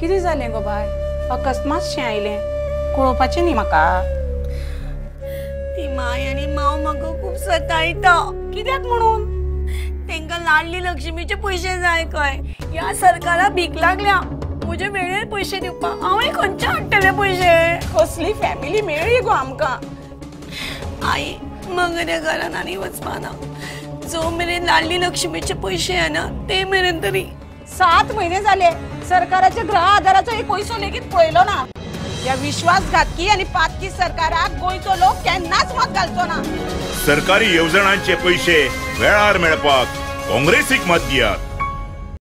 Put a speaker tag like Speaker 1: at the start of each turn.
Speaker 1: कितें जालें गो बाय अकस्मात शें आयलें कळोवपाचें न्ही म्हाका
Speaker 2: ती माय आणि माव म्हाका खूप सतायता
Speaker 1: कित्याक म्हणून?
Speaker 2: तांकां लाडली लक्ष्मीचे पयशे जाय खंय ह्या सरकारा भीक लागल्या. म्हजे वेळेर पयशे दिवपाक हांवूय खंयचे हाडटले पयशे
Speaker 1: कसली फॅमिली मेळ्ळी गो आमकां?
Speaker 2: आई मगऱ्या घरान आनी वचपाना. जो मेरेन लाडली लक्ष्मीचे पयशे येना ते मेरेन तरी.
Speaker 1: सात महिने झाले. सरकाराच्या ग्रह आधाराचो एक पैसो लेगीत पळयलो ना. या विश्वासघातकी आणि पातकी सरकाराक गोंयचो लोक केन्नाच मत घालचो ना.
Speaker 3: सरकारी येवजणांचे पैसे वेळार मेळपाक काँग्रेसीक मत दियात.